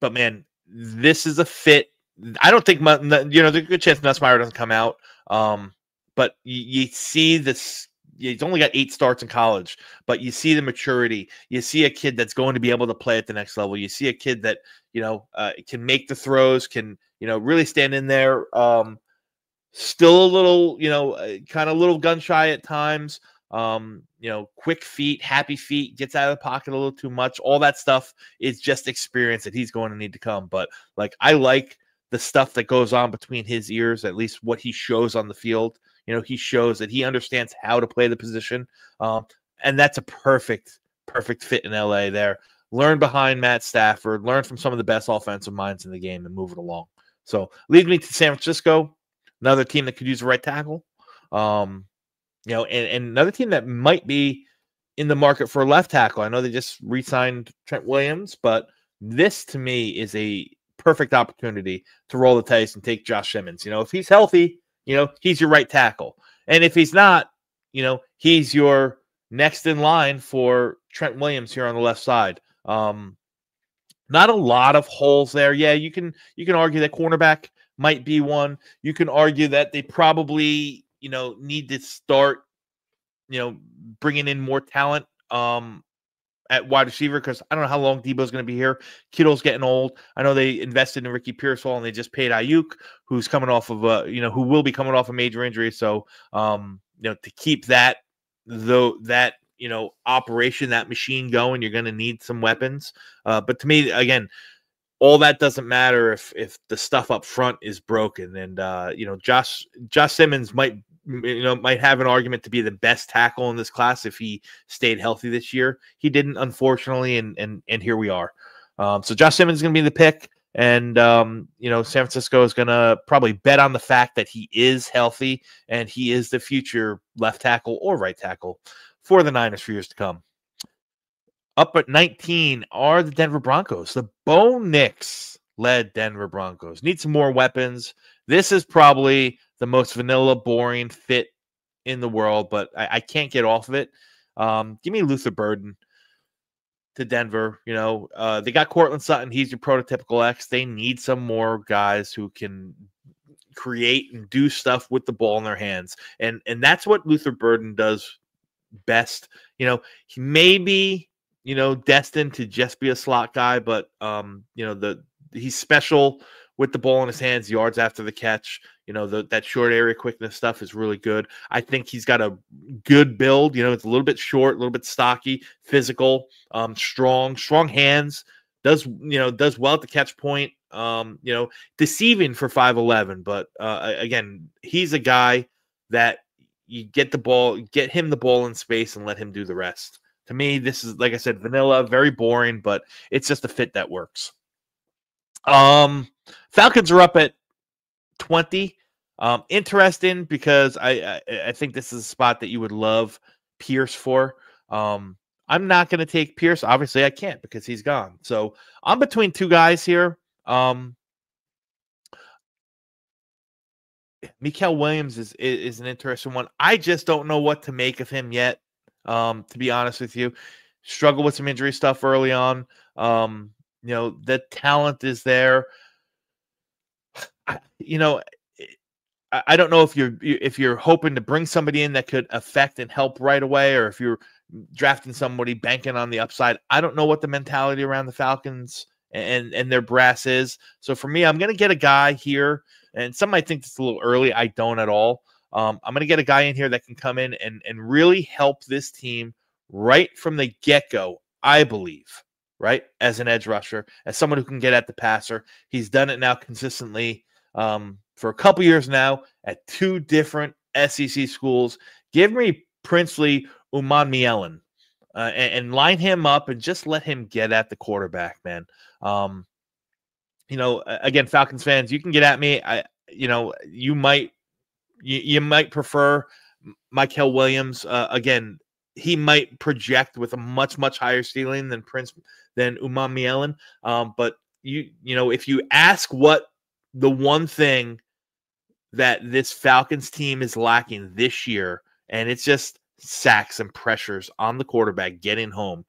but man, this is a fit. I don't think you know. There's a good chance Nussmeier doesn't come out. Um, but you, you see this he's only got eight starts in college, but you see the maturity. You see a kid that's going to be able to play at the next level. You see a kid that you know uh, can make the throws, can you know really stand in there. Um, still a little, you know, uh, kind of little gun shy at times. Um, you know, quick feet, happy feet, gets out of the pocket a little too much. All that stuff is just experience that he's going to need to come. But like, I like the stuff that goes on between his ears, at least what he shows on the field. You know, he shows that he understands how to play the position. Um, and that's a perfect, perfect fit in LA there. Learn behind Matt Stafford, learn from some of the best offensive minds in the game and move it along. So lead me to San Francisco, another team that could use a right tackle. Um, you know, and, and another team that might be in the market for a left tackle. I know they just re-signed Trent Williams, but this to me is a perfect opportunity to roll the dice and take Josh Simmons. You know, if he's healthy, you know, he's your right tackle. And if he's not, you know, he's your next in line for Trent Williams here on the left side. Um, not a lot of holes there. Yeah, you can you can argue that cornerback might be one. You can argue that they probably you know need to start you know bringing in more talent um at wide receiver because I don't know how long Deebo's going to be here. Kittle's getting old. I know they invested in Ricky Pearsall and they just paid Aiyuk, who's coming off of a you know who will be coming off a major injury. So um you know to keep that though that you know operation that machine going, you're going to need some weapons. Uh, but to me, again, all that doesn't matter if if the stuff up front is broken. And uh, you know, Josh Josh Simmons might you know might have an argument to be the best tackle in this class if he stayed healthy this year. He didn't, unfortunately, and and and here we are. Um, so Josh Simmons is going to be the pick. And um, you know, San Francisco is going to probably bet on the fact that he is healthy and he is the future left tackle or right tackle for the Niners for years to come. Up at 19 are the Denver Broncos. The Bo Nix led Denver Broncos. Need some more weapons. This is probably the most vanilla, boring fit in the world, but I, I can't get off of it. Um, give me Luther Burden to Denver. You know, uh, they got Courtland Sutton. He's your prototypical X. They need some more guys who can create and do stuff with the ball in their hands, and and that's what Luther Burden does best. You know, he may be you know destined to just be a slot guy, but um, you know the he's special with the ball in his hands, yards after the catch. You know, the, that short area quickness stuff is really good. I think he's got a good build. You know, it's a little bit short, a little bit stocky, physical, um, strong, strong hands. Does you know does well at the catch point. Um, you know, deceiving for five eleven, but uh, again, he's a guy that you get the ball, get him the ball in space, and let him do the rest. To me, this is like I said, vanilla, very boring, but it's just a fit that works. Um, Falcons are up at 20. Um, interesting because I, I, I think this is a spot that you would love Pearce for. Um, I'm not going to take Pearce. Obviously, I can't because he's gone. So I'm between two guys here. Um, Mykel Williams is, is, is an interesting one. I just don't know what to make of him yet. Um, to be honest with you, struggle with some injury stuff early on. Um, you know, the talent is there. you know, eh, I don't know if you're if you're hoping to bring somebody in that could affect and help right away, or if you're drafting somebody banking on the upside. I don't know what the mentality around the Falcons and and their brass is. So for me, I'm going to get a guy here, and some might think it's a little early. I don't at all. Um, I'm going to get a guy in here that can come in and and really help this team right from the get go. I believe right as an edge rusher, as someone who can get at the passer. He's done it now consistently um, for a couple years now at two different SEC schools. Give me Princely Umanmielen uh, and, and, line him up and just let him get at the quarterback, man. Um, you know, again, Falcons fans, you can get at me. I, you know, you might, you, you might prefer Mykel Williams. Uh, again, he might project with a much much higher ceiling than Prince than Umanmielen. Um, but you you know if you ask what the one thing that this Falcons team is lacking this year, and it's just sacks and pressures on the quarterback getting home.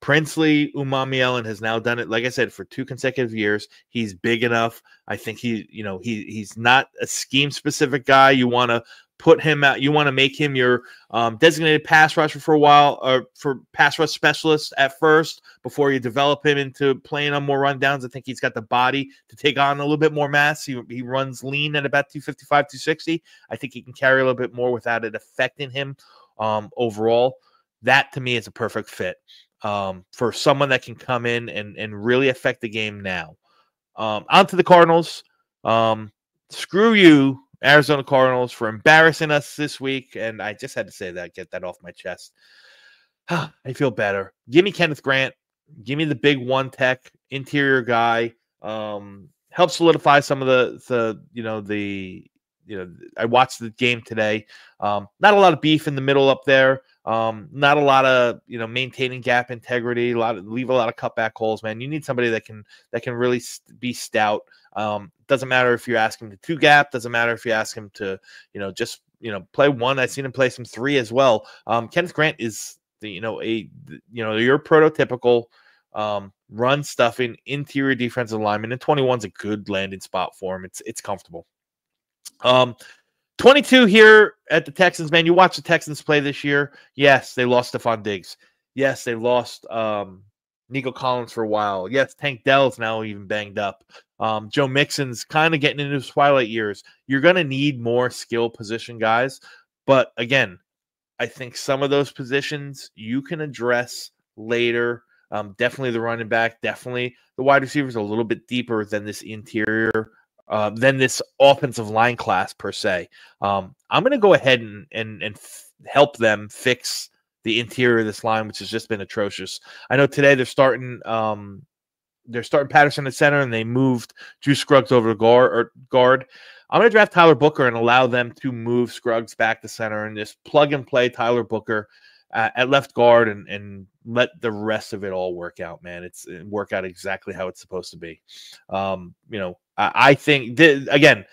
Princely Umanmielen has now done it, like I said, for two consecutive years. He's big enough. I think he, you know, he he's not a scheme specific guy. You want to put him out. You want to make him your um, designated pass rusher for a while, or for pass rush specialist at first, before you develop him into playing on more rundowns. I think he's got the body to take on a little bit more mass. He, he runs lean at about 255, 260. I think he can carry a little bit more without it affecting him um, overall. That to me is a perfect fit um, for someone that can come in and, and really affect the game now. Um, on to the Cardinals. Um, screw you, Arizona Cardinals, for embarrassing us this week. And I just had to say that, get that off my chest. *sighs* I feel better. Give me Kenneth Grant. Give me the big one tech interior guy. Um, help solidify some of the the you know the you know I watched the game today. Um, not a lot of beef in the middle up there. Um, not a lot of you know maintaining gap integrity. A lot of leave a lot of cutback holes, man. You need somebody that can that can really be stout. Um, doesn't matter if you ask him to two gap. Doesn't matter if you ask him to you know just you know play one. I've seen him play some three as well. Um, Kenneth Grant is the, you know a you know your prototypical um, run stuffing interior defensive lineman, and 21 is a good landing spot for him. It's it's comfortable. Um, 22 here at the Texans, man. You watch the Texans play this year. Yes, they lost Stefon Diggs. Yes, they lost um, Nico Collins for a while. Yes, Tank Dell's now even banged up. Um, Joe Mixon's kind of getting into his twilight years. You're going to need more skill position guys. But again, I think some of those positions you can address later. Um, definitely the running back, definitely the wide receivers a little bit deeper than this interior uh, than this offensive line class per se. Um, I'm going to go ahead and and and f- help them fix the interior of this line, which has just been atrocious. I know today they're starting um, they're starting Patterson at center, and they moved Drew Scruggs over to guard. Guard. I'm going to draft Tyler Booker and allow them to move Scruggs back to center and just plug and play Tyler Booker uh, at left guard and and let the rest of it all work out, man. It's work out exactly how it's supposed to be. Um, you know, I, I think th- again,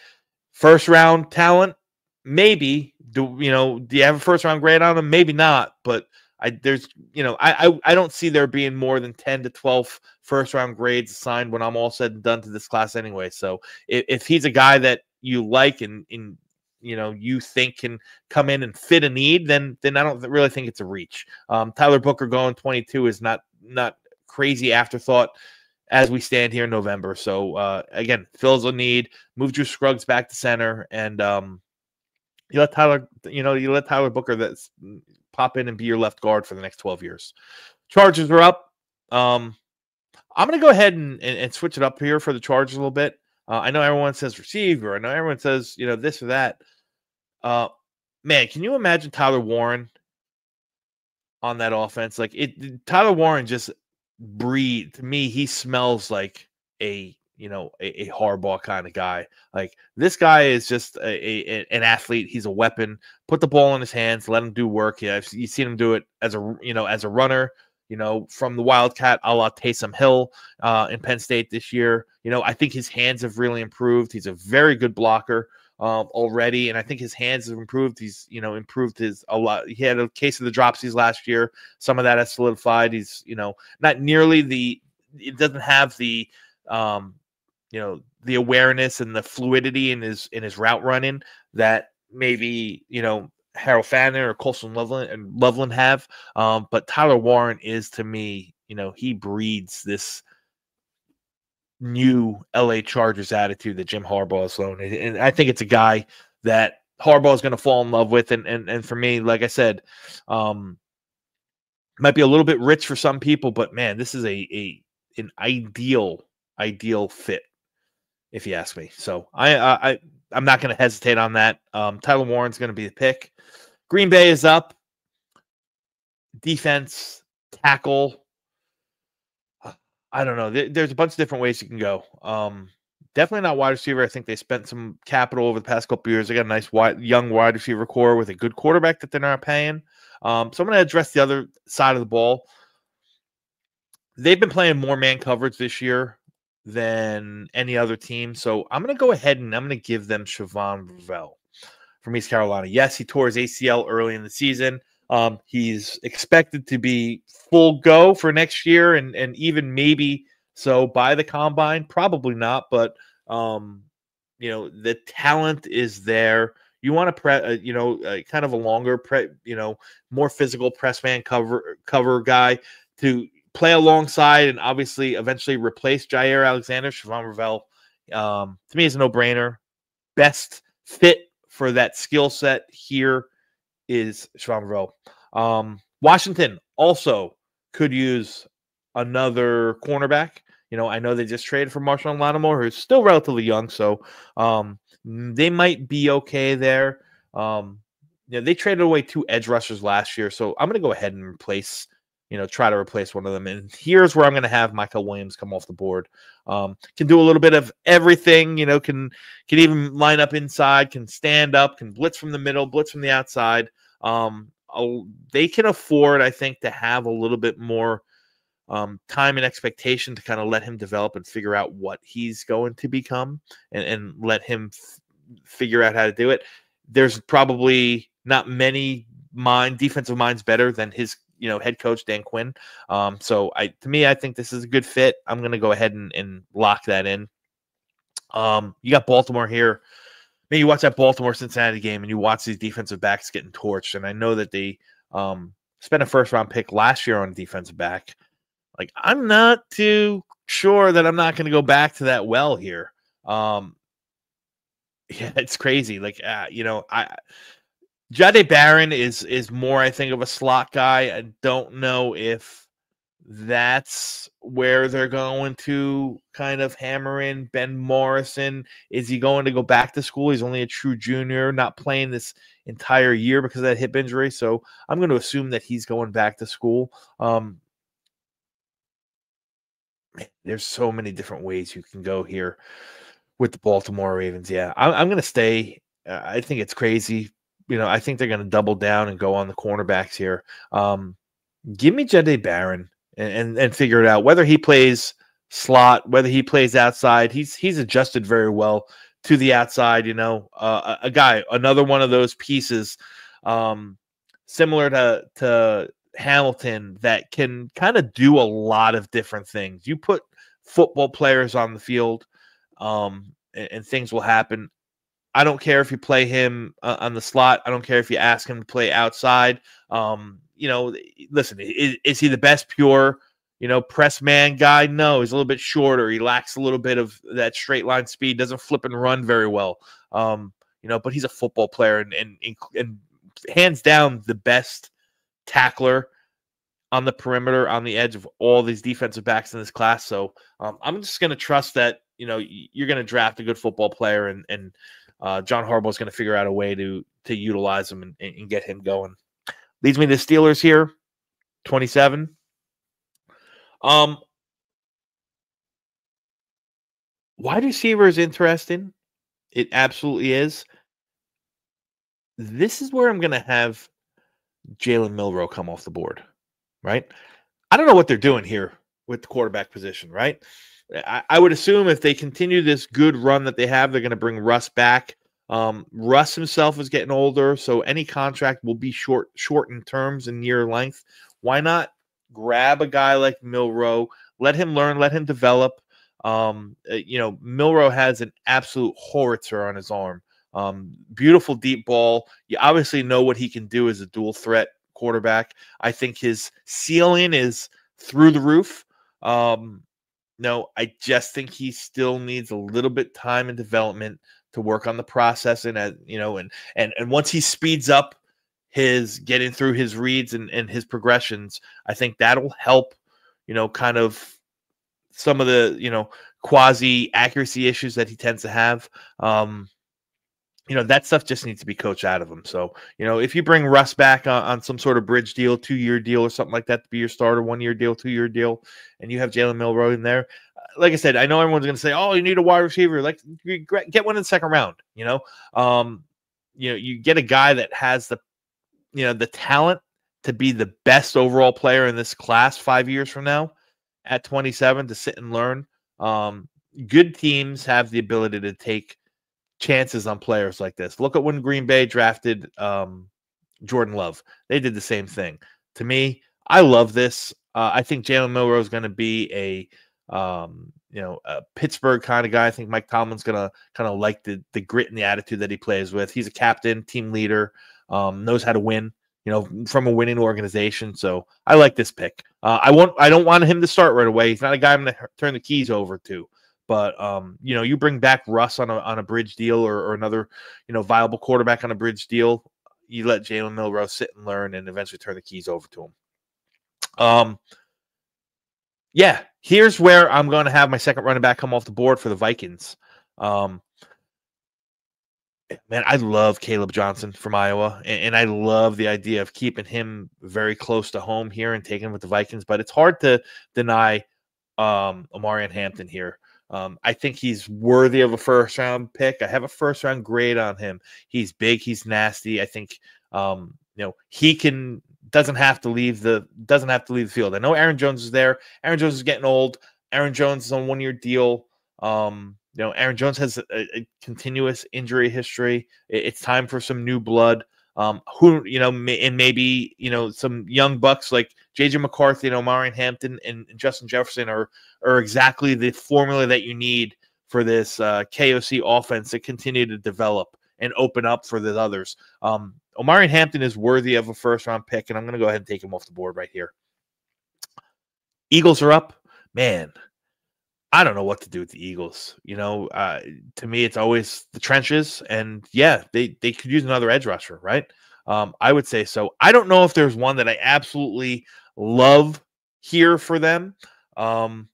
first round talent, maybe. Do you know? Do you have a first round grade on them? Maybe not, but I there's you know I, I I don't see there being more than 10 to 12 first round grades assigned when I'm all said and done to this class anyway. So if, if he's a guy that you like and, and you know you think can come in and fit a need, then then I don't really think it's a reach. Um, Tyler Booker going 22 is not not crazy afterthought as we stand here in November. So uh, again, fills a need. Move Drew Scruggs back to center, and um, you let Tyler, you know, you let Tyler Booker that's mm, pop in and be your left guard for the next 12 years. Chargers are up. Um, I'm going to go ahead and, and, and, switch it up here for the Chargers a little bit. Uh, I know everyone says receiver. I know everyone says, you know, this or that. Uh, man, can you imagine Tyler Warren on that offense? Like it, Tyler Warren just breathe to me. He smells like a you know a, a Harbaugh kind of guy. Like this guy is just a, a, an athlete. He's a weapon. Put the ball in his hands. Let him do work. Yeah, I've you seen him do it as a you know as a runner. You know, from the Wildcat, a la Taysom Hill uh, in Penn State this year. You know, I think his hands have really improved. He's a very good blocker um, already, and I think his hands have improved. He's you know improved his a lot. He had a case of the dropsies last year. Some of that has solidified. He's you know not nearly the. It doesn't have the um, you know the awareness and the fluidity in his in his route running that maybe you know Harold Fannin or Colston Loveland and Loveland have. Um, but Tyler Warren is to me, you know, he breeds this new LA Chargers attitude that Jim Harbaugh is loaned. And I think it's a guy that Harbaugh is going to fall in love with. And, and, and for me, like I said, um, might be a little bit rich for some people, but man, this is a, a an ideal, ideal fit, if you ask me. So I, I, I'm not going to hesitate on that. Um, Tyler Warren's going to be the pick. Green Bay is up. Defense, tackle, I don't know. There's a bunch of different ways you can go. Um, definitely not wide receiver. I think they spent some capital over the past couple years. They got a nice wide, young wide receiver core with a good quarterback that they're not paying. Um, so I'm going to address the other side of the ball. They've been playing more man coverage this year than any other team. So I'm going to go ahead and I'm going to give them Shavon Revel from East Carolina. Yes, he tore his ACL early in the season. Um, he's expected to be full go for next year, and and even maybe so by the combine. Probably not, but um, you know the talent is there. You want to pre, uh, you know, uh, kind of a longer pre, you know, more physical press man cover cover guy to play alongside and obviously eventually replace Jaire Alexander. Shavon Revel, um, to me, is a no brainer. Best fit for that skill set here is Shawn Burrell. Um, Washington also could use another cornerback. You know, I know they just traded for Marshon Lattimore, who's still relatively young, so um, they might be okay there. Um, you know, they traded away two edge rushers last year, so I'm going to go ahead and replace, you know, try to replace one of them. And here's where I'm going to have Mykel Williams come off the board. Um, can do a little bit of everything, you know, can can even line up inside, can stand up, can blitz from the middle, blitz from the outside. Um, they can afford, I think, to have a little bit more um, time and expectation to kind of let him develop and figure out what he's going to become and, and let him f- figure out how to do it. There's probably not many mind defensive minds better than his you know head coach Dan Quinn. Um, so I to me I think this is a good fit. I'm going to go ahead and, and lock that in. Um, you got Baltimore here. Maybe you watch that Baltimore Cincinnati game and you watch these defensive backs getting torched. And I know that they um, spent a first round pick last year on a defensive back. Like I'm not too sure that I'm not going to go back to that well here. Um, *laughs* yeah, it's crazy. Like uh, you know, I Jahdae Barron is is more, I think, of a slot guy. I don't know if that's where they're going to kind of hammer in Ben Morrison. Is he going to go back to school? He's only a true junior, not playing this entire year because of that hip injury. So I'm going to assume that he's going back to school. Um, there's so many different ways you can go here with the Baltimore Ravens. Yeah, I'm, I'm going to stay. Uh, I think it's crazy. You know, I think they're going to double down and go on the cornerbacks here. Um, give me Jahdae Barron and, and, and figure it out. Whether he plays slot, whether he plays outside, he's he's adjusted very well to the outside. You know, uh, a, a guy, another one of those pieces, um, similar to to Hamilton that can kind of do a lot of different things. You put football players on the field, um, and, and, things will happen. I don't care if you play him uh, on the slot. I don't care if you ask him to play outside. Um, you know, listen, is, is, he the best pure, you know, press man guy? No, he's a little bit shorter. He lacks a little bit of that straight line speed. Doesn't flip and run very well. Um, you know, but he's a football player and and, and hands down the best tackler on the perimeter, on the edge of all these defensive backs in this class. So um, I'm just going to trust that you know you're going to draft a good football player, and and uh, John Harbaugh is going to figure out a way to to utilize him and, and get him going. Leads me to Steelers here, 27. Um, wide receiver is interesting. It absolutely is. This is where I'm going to have Jalen Milroe come off the board, right? I don't know what they're doing here with the quarterback position, right? I, would assume if they continue this good run that they have, they're going to bring Russ back. Um, Russ himself is getting older, so any contract will be short, short in terms and year length. Why not grab a guy like Milrow? let him learn, let him develop. Um, uh, you know, Milrow has an absolute howitzer on his arm. Um, beautiful deep ball. You obviously know what he can do as a dual threat quarterback. I think his ceiling is through the roof. Um, no, I just think he still needs a little bit time and development to work on the processing and you know and and and once he speeds up his getting through his reads and, and his progressions, I think that'll help, you know, kind of some of the, you know, quasi accuracy issues that he tends to have. Um, you know that stuff just needs to be coached out of him. So you know if you bring Russ back on, on some sort of bridge deal, two year deal or something like that to be your starter, one year deal, two year deal, and you have Jalen Milroe in there, uh, like I said, I know everyone's going to say, "Oh, you need a wide receiver." Like get one in the second round. You know, um, you know you get a guy that has the, you know, the talent to be the best overall player in this class five years from now, at 27 to sit and learn. Um, good teams have the ability to take chances on players like this. Look at when Green Bay drafted um, Jordan Love. They did the same thing. To me, I love this. Uh, I think Jalen Milroe is going to be a um, you know a Pittsburgh kind of guy. I think Mike Tomlin's going to kind of like the the grit and the attitude that he plays with. He's a captain, team leader, um, knows how to win. You know, from a winning organization. So I like this pick. Uh, I want. I don't want him to start right away. He's not a guy I'm going to turn the keys over to. But um, you know, you bring back Russ on a on a bridge deal or, or another, you know, viable quarterback on a bridge deal. you let Jalen Milroe sit and learn, and eventually turn the keys over to him. Um, yeah, here's where I'm going to have my second running back come off the board for the Vikings. Um, man, I love Caleb Johnson from Iowa, and, and, I love the idea of keeping him very close to home here and taking him with the Vikings. But it's hard to deny um, Omarion Hampton here. Um, I think he's worthy of a first round pick. I have a first round grade on him. He's big. He's nasty. I think um, you know he can doesn't have to leave the doesn't have to leave the field. I know Aaron Jones is there. Aaron Jones is getting old. Aaron Jones is on one year deal. Um, you know, Aaron Jones has a, a continuous injury history. It, it's time for some new blood. Um, who you know, and maybe you know some young bucks like JJ McCarthy and Omarion Hampton and, Justin Jefferson are are exactly the formula that you need for this uh, KOC offense to continue to develop and open up for the others. Um, Hampton is worthy of a first round pick, and I'm going to go ahead and take him off the board right here. Eagles are up, man. I don't know what to do with the Eagles. You know, uh, to me, it's always the trenches, and yeah, they they could use another edge rusher, right? Um, I would say so. I don't know if there's one that I absolutely love here for them, um,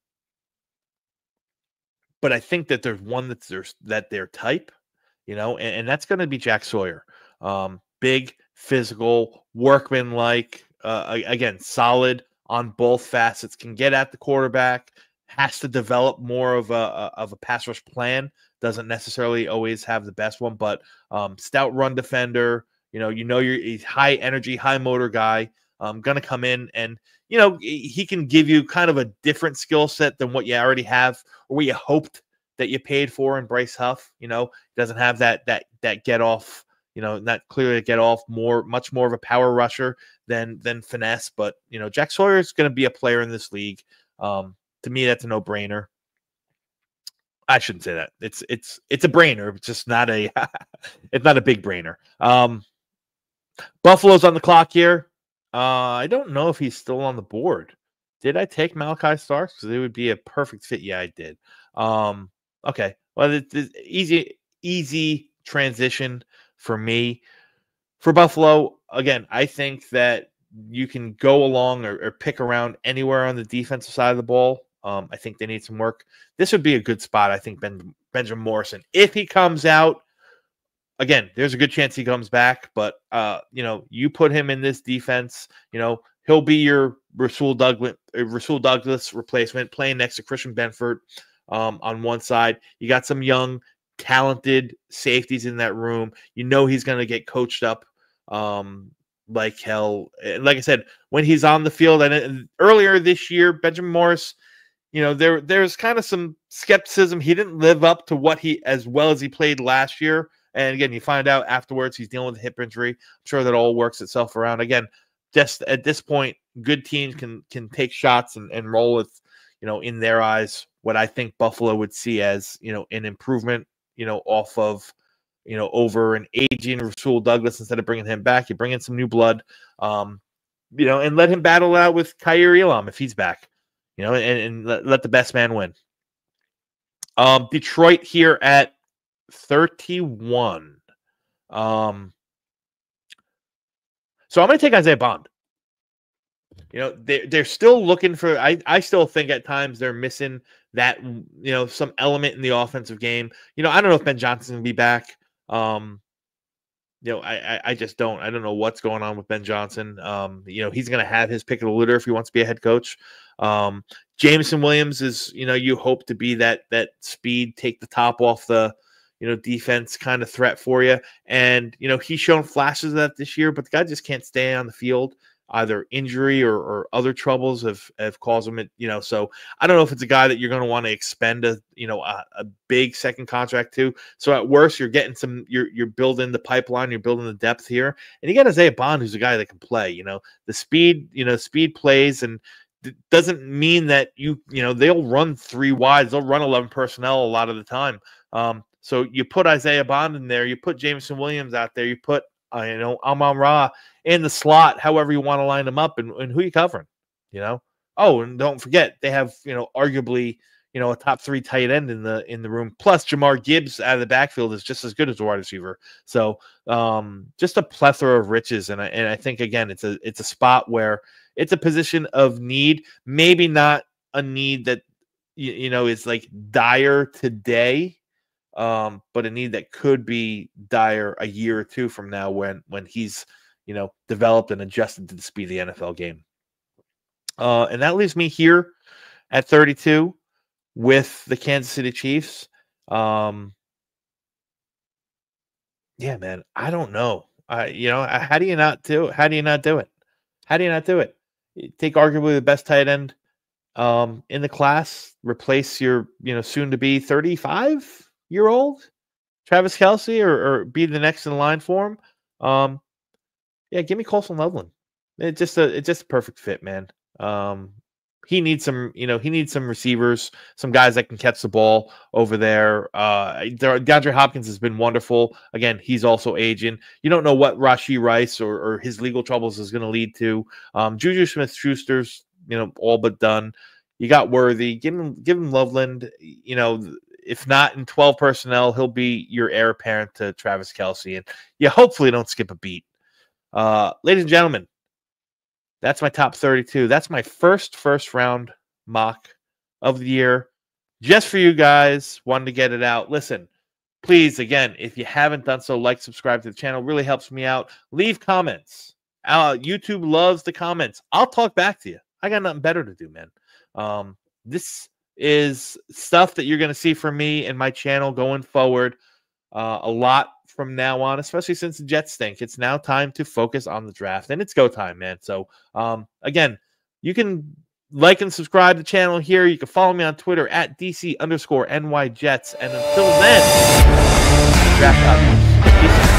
but I think that there's one that's there's that their type, you know, and, and that's going to be Jack Sawyer. Um, big, physical, workman like. Uh, again, solid on both facets. Can get at the quarterback has to develop more of a, of a pass rush plan. Doesn't necessarily always have the best one, but um, stout run defender. You know, you know, you're a high energy, high motor guy. Um, gonna come in and you know he can give you kind of a different skill set than what you already have or what you hoped that you paid for in Bryce Huff. You know, doesn't have that that that get off. You know, not clearly get off more, much more of a power rusher than than finesse. But you know, Jack Sawyer is going to be a player in this league. Um, to me, that's a no brainer. I shouldn't say that. It's it's it's a brainer. It's just not a *laughs* it's not a big brainer. Um, Buffalo's on the clock here. Uh, I don't know if he's still on the board. Did I take Malaki Starks? Because it would be a perfect fit. Yeah, I did. Um, okay. Well, it's, it's easy easy transition for me. For Buffalo, again, I think that you can go along or, or pick around anywhere on the defensive side of the ball. Um, I think they need some work. This would be a good spot, I think, ben, Benjamin Morrison. If he comes out, again, there's a good chance he comes back, but uh, you know, you put him in this defense, you know, he'll be your Rasul Douglas, uh, Rasul Douglas replacement, playing next to Christian Benford um, on one side. You got some young, talented safeties in that room. You know he's going to get coached up um, like hell. And Like I said, when he's on the field, and earlier this year, Benjamin Morris – you know, there there's kind of some skepticism. He didn't live up to what he as well as he played last year. And again, you find out afterwards he's dealing with hip injury. I'm sure that all works itself around. Again, just at this point, good teams can can take shots and, and roll with, you know, in their eyes, what I think Buffalo would see as, you know, an improvement, you know, off of, you know, over an aging Rasul Douglas instead of bringing him back. You bring in some new blood, um, you know, and let him battle out with Kaiir Elam if he's back you know, and, and let, let, the best man win. Um, Detroit here at 31. Um, so I'm going to take Isaiah Bond. You know, they, they're still looking for, I, I still think at times they're missing that, you know, some element in the offensive game. You know, I don't know if Ben Johnson will be back. Um, you know, I, I just don't. I don't know what's going on with Ben Johnson. Um, you know, he's going to have his pick of the litter if he wants to be a head coach. Um, Jameson Williams is, you know, you hope to be that that speed, take the top off the, you know, defense kind of threat for you. And you know, he's shown flashes of that this year, but the guy just can't stay on the field. Either injury or, or other troubles have, have caused him, you know. So I don't know if it's a guy that you're going to want to expend a, you know, a, a big second contract to. So at worst, you're getting some, you're you're building the pipeline, you're building the depth here, and you got Isaiah Bond, who's a guy that can play. You know, the speed, you know, speed plays, and doesn't mean that you you know they'll run three wides they'll run 11 personnel a lot of the time um, so you put isaiah bond in there you put jameson williams out there you put uh, you know amon ra in the slot however you want to line them up and, and who you covering you know oh and don't forget they have you know arguably you know, a top three tight end in the in the room. Plus, Jahmyr Gibbs out of the backfield is just as good as a wide receiver. So, um, just a plethora of riches, and I and I think again, it's a it's a spot where it's a position of need. Maybe not a need that you, you know is like dire today, um, but a need that could be dire a year or two from now when when he's you know developed and adjusted to the speed of the NFL game. Uh, and that leaves me here at 32 with the Kansas City Chiefs. Um, yeah, man, I don't know. I, you know, how do you not do? How do you not do it? How do you not do it? take arguably the best tight end um, in the class, replace your, you know, soon to be 35 year old Travis Kelce, or, or, be the next in line for him. Um, yeah, give me Colston Loveland. It's just a, it's just a perfect fit, man. Um, he needs some, you know, he needs some receivers, some guys that can catch the ball over there. Uh, DeAndre Hopkins has been wonderful. Again, he's also aging. You don't know what Rashee Rice or, or his legal troubles is going to lead to. Um, Juju Smith Schuster's, you know, all but done. You got Worthy. Give him, give him Loveland. You know, if not in 12 personnel, he'll be your heir apparent to Travis Kelce. And yeah, hopefully don't skip a beat. Uh, ladies and gentlemen, that's my top 32. That's my first first round mock of the year. Just for you guys, wanted to get it out. Listen, please, again, if you haven't done so, like, subscribe to the channel. Really helps me out. Leave comments. Uh, YouTube loves the comments. I'll talk back to you. I got nothing better to do, man. Um, this is stuff that you're going to see from me and my channel going forward. Uh, a lot from now on, especially since the Jets stink. It's now time to focus on the draft, and it's go time, man. So, um, again, you can like and subscribe to the channel here. You can follow me on Twitter at DC underscore NY Jets. And until then, draft out.